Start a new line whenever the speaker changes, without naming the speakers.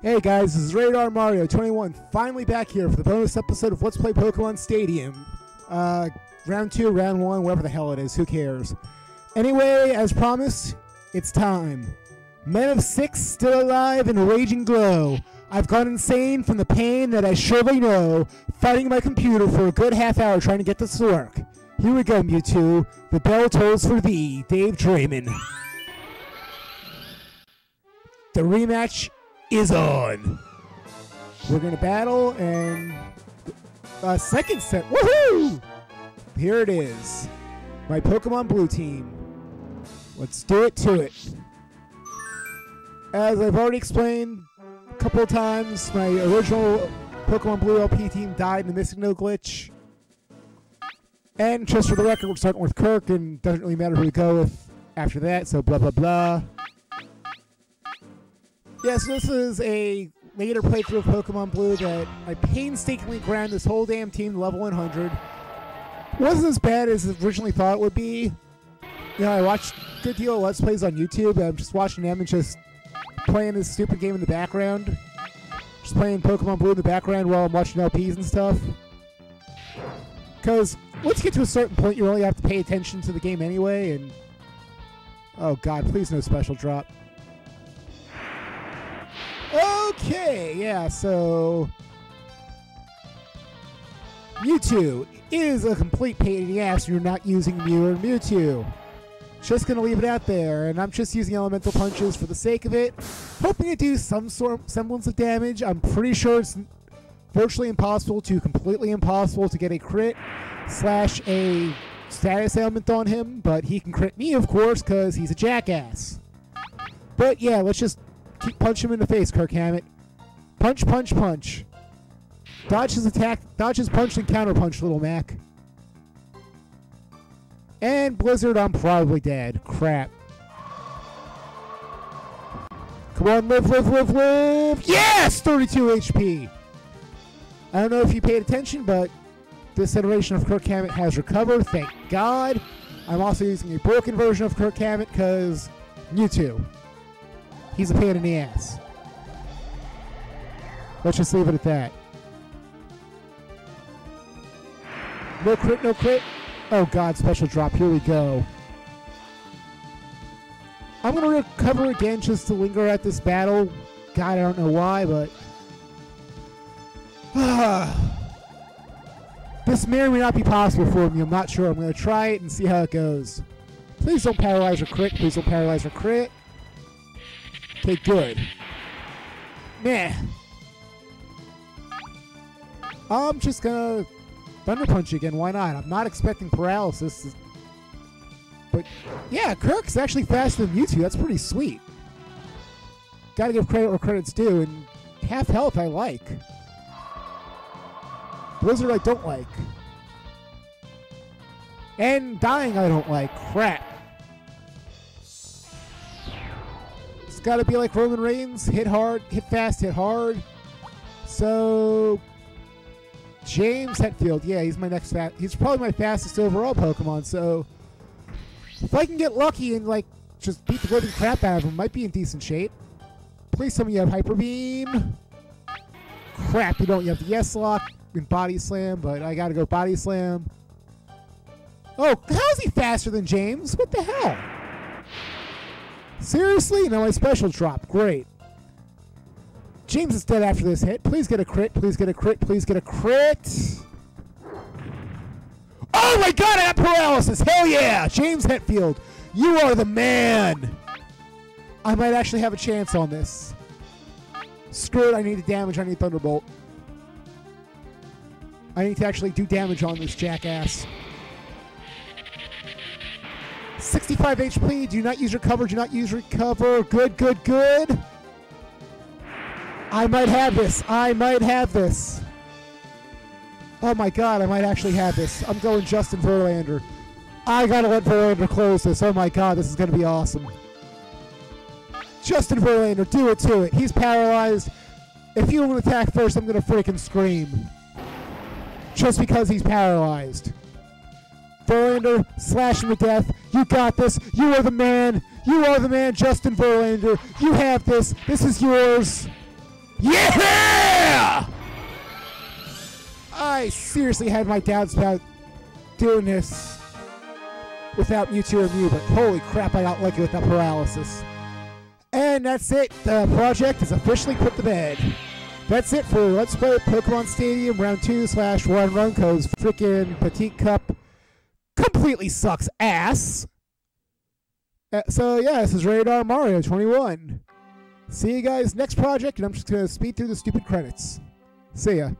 Hey guys, this is Rated R Mario 21, finally back here for the bonus episode of Let's Play Pokemon Stadium. Uh, round 2, round 1, whatever the hell it is, who cares. Anyway, as promised, it's time. Men of Six still alive and raging glow. I've gone insane from the pain that I surely know, fighting my computer for a good half hour trying to get this to work. Here we go, Mewtwo. The bell tolls for thee, Dave Draymond. The rematch is on. We're gonna battle and a second set. Woohoo! Here it is. My Pokemon Blue team. Let's do it to it. As I've already explained a couple times, my original Pokemon Blue LP team died in the MissingNo glitch. And just for the record, we're starting with Kirk, and doesn't really matter who we go with after that, so blah blah blah. Yes, this is a later playthrough of Pokemon Blue that I painstakingly ground this whole damn team to level 100. Wasn't as bad as originally thought it would be. You know, I watched a good deal of Let's Plays on YouTube, and I'm just watching them and just playing this stupid game in the background. Just playing Pokemon Blue in the background while I'm watching LPs and stuff. Because once you get to a certain point, you really have to pay attention to the game anyway, and... Oh god, please no special drop. Okay, yeah, so Mewtwo is a complete pain in the ass you're not using Mew or Mewtwo. Just gonna leave it out there, and I'm just using elemental punches for the sake of it, hoping to do some sort semblance of damage. I'm pretty sure it's virtually impossible to completely impossible to get a crit slash a status ailment on him, but he can crit me, of course, because he's a jackass. But yeah, let's just keep punch him in the face, Kirk Hammett. Punch, punch, punch. Dodge his attack, dodge his punch and counter punch, little Mac. And Blizzard, I'm probably dead. Crap. Come on, live, live, live, live! Yes! 32 HP! I don't know if you paid attention, but this iteration of Kirk Hammett has recovered, thank God. I'm also using a broken version of Kirk Hammett because Mewtwo. He's a pain in the ass. Let's just leave it at that. No crit, no crit. Oh god, special drop. Here we go. I'm going to recover again just to linger at this battle. God, I don't know why, but... this may or may not be possible for me. I'm not sure. I'm going to try it and see how it goes. Please don't paralyze or crit. Please don't paralyze or crit. Okay, good. Meh. I'm just gonna Thunder Punch again. Why not? I'm not expecting paralysis. But yeah, Kirk's actually faster than Mewtwo. That's pretty sweet. Gotta give credit where credit's due, and half health I like. Blizzard I don't like. And dying I don't like. Crap. It's got to be like Roman Reigns. Hit hard, hit fast, hit hard. So, James Hetfield. Yeah, he's my next. He's probably my fastest overall Pokemon. So, if I can get lucky and like just beat the living crap out of him, might be in decent shape. Please tell me you have Hyper Beam. Crap, you don't. You have the Yes Lock and Body Slam, but I gotta go Body Slam. Oh, how is he faster than James? What the hell? Seriously? No, my special drop. Great. James is dead after this hit. Please get a crit. Please get a crit. Please get a crit. Oh my god, I have paralysis. Hell yeah. James Hetfield, you are the man. I might actually have a chance on this. Screw it. I need to damage. I need Thunderbolt. I need to actually do damage on this jackass. 65 HP. Do not use recover. Do not use recover. Good, good, good. I might have this. I might have this. Oh my god, I might actually have this. I'm going Justin Verlander. I gotta let Verlander close this. Oh my god, this is gonna be awesome. Justin Verlander, do it to it. He's paralyzed. If you don't attack first, I'm gonna freaking scream. Just because he's paralyzed. Verlander, slash him to death. You got this. You are the man. You are the man, Justin Verlander. You have this. This is yours. Yeah! I seriously had my doubts about doing this without Mewtwo or Mew, but holy crap, I got lucky with that paralysis. And that's it. The project is officially put to bed. That's it for Let's Play Pokemon Stadium Round 2 slash 1 Run, cause freaking Petite Cup completely sucks ass. Uh, so yeah, this is Rated R Mario 21. See you guys next project, and I'm just gonna speed through the stupid credits. See ya.